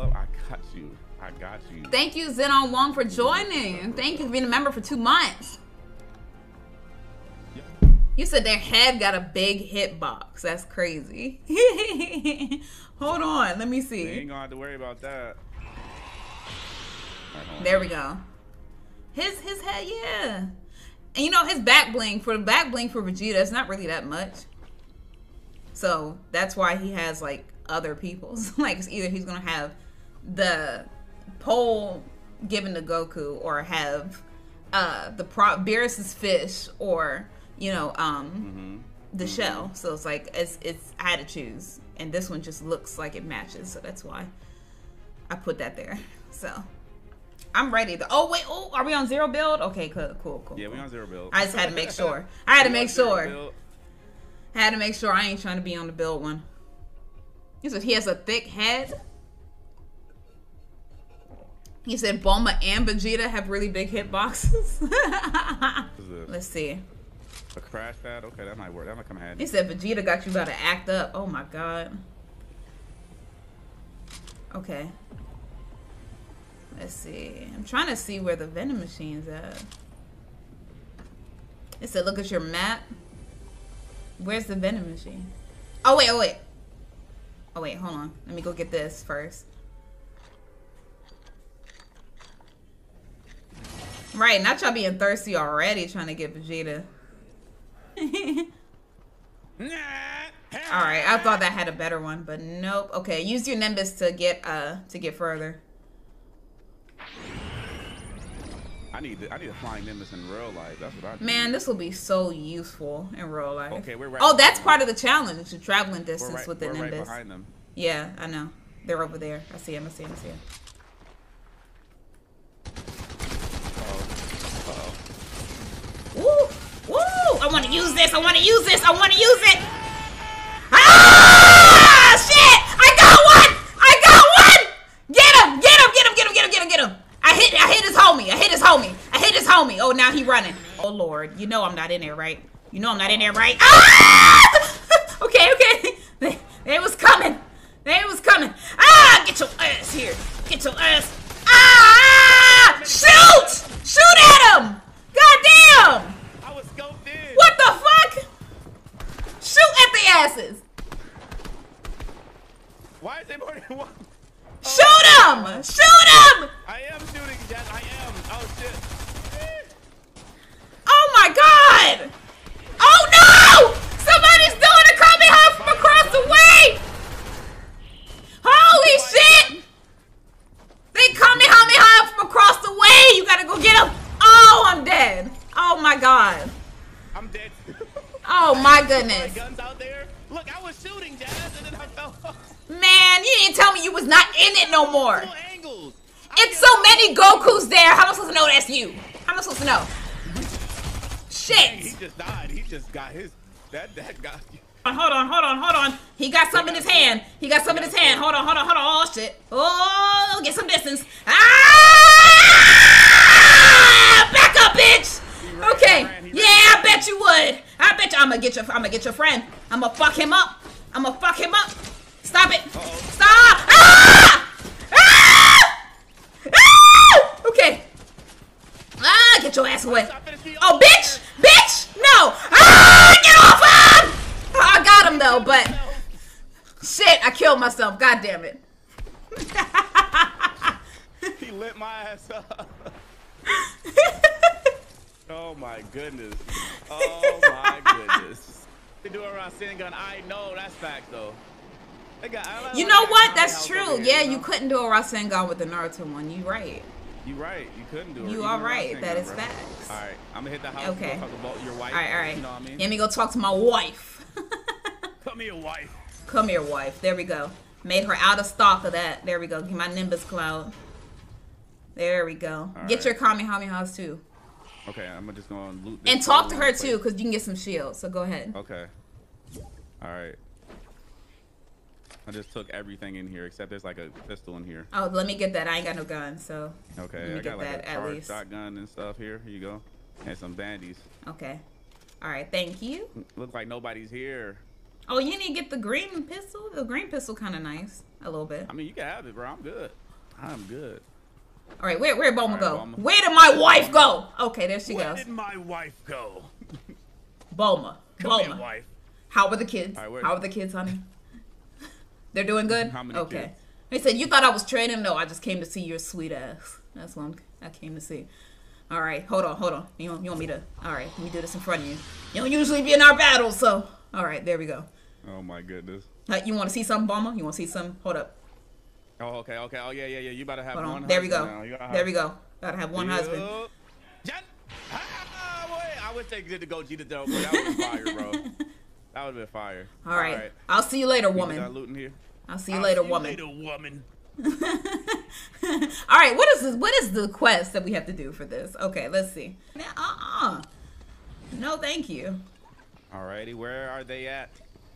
Up, I got you. I got you. Thank you, Zenon Wong, for joining. Thank you for being a member for two months. You said their head got a big hitbox. That's crazy. Hold on, let me see. ain't gonna have to worry about that. On. There we go. His his head, yeah. And you know his back bling for the back bling for Vegeta, it's not really that much. So that's why he has like other people's. like it's either he's gonna have the pole given to Goku or have uh the pro Beerus's fish or you know um Mhm. the shell. So it's like it's it's I had to choose, and this one just looks like it matches, so that's why I put that there. So I'm ready. To, oh wait, oh are we on zero build? Okay, cool, cool, cool. Yeah, we on zero build. I just had to make sure. I had to make sure. I had to make sure I ain't trying to be on the build one. He said he has a thick head. He said Bulma and Vegeta have really big hitboxes. Let's see. A crash pad? Okay, that might work. That might come He handy. said Vegeta got you about to act up. Oh my god. Okay. Let's see. I'm trying to see where the vending machine's at. It said, look at your map. Where's the vending machine? Oh, wait, oh, wait. Oh, wait, hold on. Let me go get this first. Right, not y'all being thirsty already trying to get Vegeta. All right, I thought that had a better one, but nope. Okay, use your Nimbus to get uh to get further. I need the, I need a flying nimbus in real life. That's what I need. Man, this will be so useful in real life. Okay, we're right Oh, that's part of the challenge, the traveling distance right, with the we're right Nimbus. behind them. yeah, I know. They're over there. I see him. I see him. I see him. Want to use this. I want to use this. I want to use it. Ah! Shit! I got one! I got one! Get him! Get him! Get him! Get him! Get him! Get him! Get him! I hit! I hit his homie! I hit his homie! I hit his homie! Oh, now he running. Oh Lord! You know I'm not in there, right? You know I'm not in there, right? Ah! okay, okay. They, they was coming. They was coming. Ah! Get your ass here. Get your ass. Ah! Shoot! Shoot at him! God damn! I was scoped in. What the fuck? Shoot at the asses! Why is there more than one? Shoot him! Shoot him! I am shooting, Jess. I am. Oh shit. Oh my god! Oh no! Somebody's doing a Kamehameha from across the way! Holy shit! They Kamehameha from across the way! You gotta go get him! Oh, I'm dead. Oh my god. I'm dead. Oh my My goodness. guns out there. Look, I was shooting, Jazz, and then I fell off. Man, you didn't tell me you was not in it no more. Two angles. I It's get- so many Gokus there. How am I supposed to know that's you? How am I supposed to know? Dang, He just died. He just got his. That that got you. Hold on, hold on, hold on. He got some in his hand. He got some in his hand. Hold on, hold on, hold on. Oh shit. Oh, get some distance. Ah! Back up, bitch. Okay. he ran, he Yeah. I bet you would. I bet you. I'm gonna get your. I'm gonna get your friend. I'm gonna fuck him up. I'm gonna fuck him up. Stop it. Uh-oh. Stop. Ah! Ah! Ah! Okay. Ah, get your ass away. Stop it, it's me. Oh, bitch! Bitch! No! Ah! Get off him! I got him though, but shit, I killed myself. God damn it. He lit my ass up. Oh my goodness. Oh my goodness. They do around Sengun. I know that's fact though. Got, You know what? That's true. here, Yeah, you know? couldn't do a Rasengan with the Naruto one. You right. You right. You couldn't do it. You Even are right. That Sengun, facts. All right, I'm gonna hit the house. Okay. Talk about your wife. All right, all right. You know what I mean? Let me go talk to my wife. Come here, wife. Come here, wife. There we go. Made her out of stock of that. There we go. Get my Nimbus Cloud. There we go. All Get right. your Kamehamehas too. Okay, I'm just gonna loot. This And talk to her place. too, because you can get some shields. So go ahead. Okay. All right. I just took everything in here except there's like a pistol in here. Oh, let me get that. I ain't got no gun, so Okay, Let me I get got like that a at least. shotgun and stuff here. Here you go, and some bandies. okay. All right, thank you. Look like nobody's here. Oh, you need to get the green pistol. The green pistol kind of nice, a little bit. I mean, you can have it, bro. I'm good. I'm good. All right, where where Bulma All right, go? Bulma. Where did my wife go? Okay, there she Where goes. Where did my wife go? Bulma. Come here, wife. How are the kids? All right, where- How are the kids, honey? They're doing good. How many okay. kids? They said you thought I was training. No, I just came to see your sweet ass. That's what I'm, I came to see. All right, hold on, hold on. You want, you want me to? All right, let me do this in front of you. You don't usually be in our battles, so all right, there we go. Oh my goodness. Uh, you want to see something, Bulma? You want to see some? Hold up. Oh, okay, okay. Oh, yeah, yeah, yeah. You about to have Hold one. on. There we go. husband now. You gotta There we go. Gotta have one husband. Yup. Ah, boy. I wish they did the Gogeta though, bro. That been fire, bro. That would have been fire. All right. I'll see you later, woman. That looting here. I'll see you I'll later, see woman. Later, woman. All right, what is this? What is the quest that we have to do for this? Okay, let's see. Uh-uh. No, thank you. Alrighty, where are they at?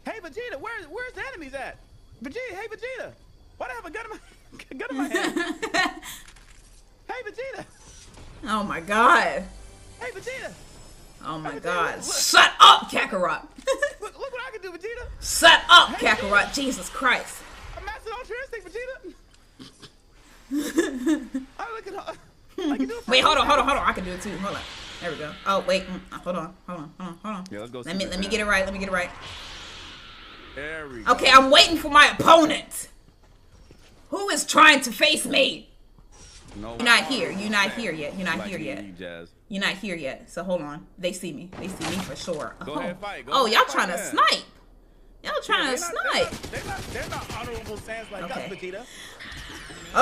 Hey, Vegeta, where, where's the enemies at? Vegeta, hey, Vegeta. Why do I have a gun in my, gun in my hand? hey, Vegeta. oh my god. Hey, Vegeta. Oh my Look, god. look. Shut up, Kakarot. Look, look what I can do, Vegeta. Shut up, Kakarot. Jesus Christ. I'm Master Ultra Instinct, Vegeta. I look at all. I can do it. Wait, hold on, hold on, hold on. I can do it too. Hold on. There we go. Oh, wait. mm, uh, Hold on, hold on, hold on, hold on. Yeah, let's go Let me Super let me get it right. Let me get it right. There we go. Okay, I'm waiting for my opponent. Who is trying to face me? No, You're not here. You're not here yet. You're not here yet. you, Jazz. You're not here yet. So hold on. They see me. They see me for sure. Go oh. ahead, fight. Go oh, y'all trying to snipe. Y'all trying Yeah, to snipe. they're, not, they're, not, they're not honorable Saiyans like Okay. us, Vegeta.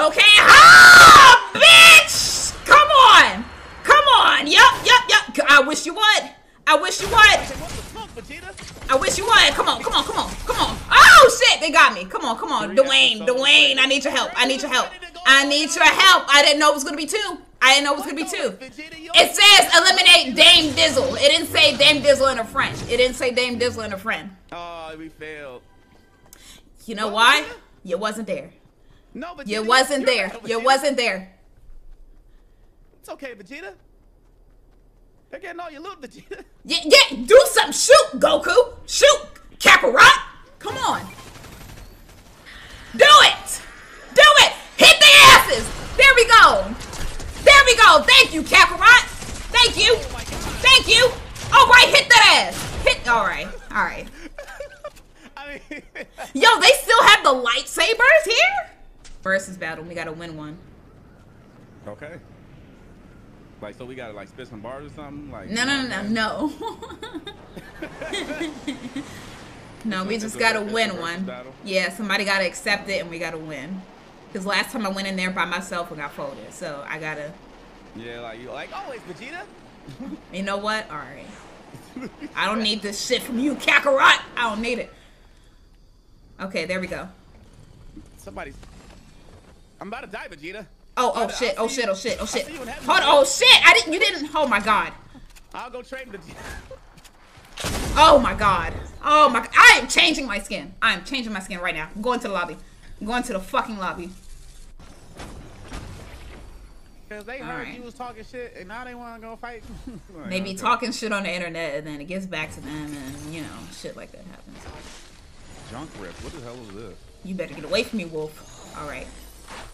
Okay. Ah, bitch! Come on. Come on. Yup, yup, yup. I wish you would. I wish you would. What the smoke, Vegeta? I wish you would. Come on, come on, come on, come on. Oh shit, they got me. Come on, come on, Dwayne, Dwayne. I need your help. I need your help. I need your help. I didn't know it was gonna be two. I didn't know it was gonna be two. It says eliminate Dame Dizzle. It didn't say Dame Dizzle and a friend. It didn't say Dame Dizzle and a friend. We failed. You know why? You wasn't there. No, Vegeta. You wasn't there. right, You wasn't there. It's okay, Vegeta. They're getting all your loot, Vegeta. Yeah, yeah, do something. Shoot, Goku. Shoot, Kakarot. Come on. Do it. Do it. Hit the asses. There we go. There we go. Thank you, Kakarot. Thank you. Oh. Thank you. All right, hit that ass. Hit. All right. All right. I mean, Yo, they still have the lightsabers here? Versus battle. We gotta win one. okay. Like, so we gotta like spit some bars or something. Like, No, no, no, no, no. no, we just gotta win one. Yeah, somebody gotta accept it and we gotta win. Because last time I went in there by myself and got folded. So I gotta, Yeah, like you like always, Vegeta. you know what? Alright. I don't need this shit from you, Kakarot. I don't need it. Okay, there we go. Somebody's. I'm about to die, Vegeta. Oh, oh I'll shit, oh shit, oh shit, oh shit. see you in heaven, Hold Vegeta. oh shit, I didn't, you didn't, oh my god. I'll go train Vegeta. Oh my god. Oh my, I am changing my skin. I am changing my skin right now. I'm going to the lobby. I'm going to the fucking lobby. Cause they heard Alright. you was talking shit, and now they want to go fight. They be talking shit on the internet and then it gets back to them and, you know, shit like that happens. Junk Rift. What the hell is this? You better get away from me, Wolf. Alright.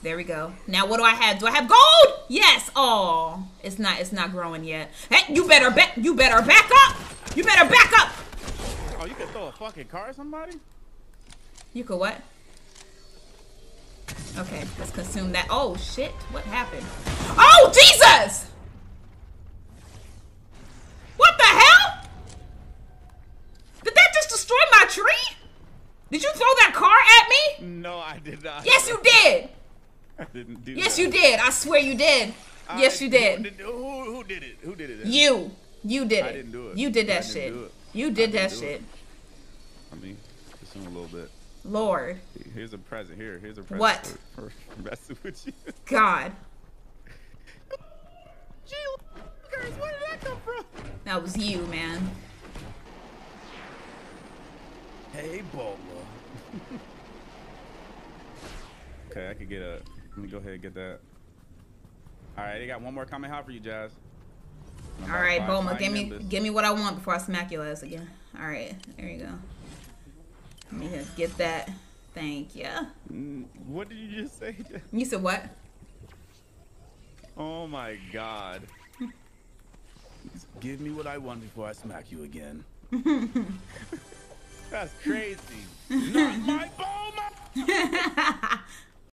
There we go. Now what do I have? Do I have gold? Yes. Oh, it's not. It's not growing yet. Hey, you better back. You better back up. You better back up. Oh, you can throw a fucking car at somebody? You could what? Okay, let's consume that. Oh shit! What happened? Oh Jesus! What the hell? Did that just destroy my tree? Did you throw that car at me? No, I did not. Yes, you did. I didn't do Yes, that. you did. I swear you did. Yes, you did. did, who, who did it? Who did it? You. You did it. I didn't do it. You did that shit. You did that shit. it. I mean, just in a little bit. Lord. Here's a present. Here, here's a present. What? For, for messing with you. God. Gee, where did that come from? That was you, man. Hey, Bola. Okay, I could get a. Let me go ahead and get that. All right, they got one more comment hot for you, Jazz. All right, Bulma, give me give me what I want before I smack your ass again. All right, there you go. Let me get that. Thank you. Mm, what did you just say? You said what? Oh my god. give me what I want before I smack you again. That's crazy. Not my Bulma!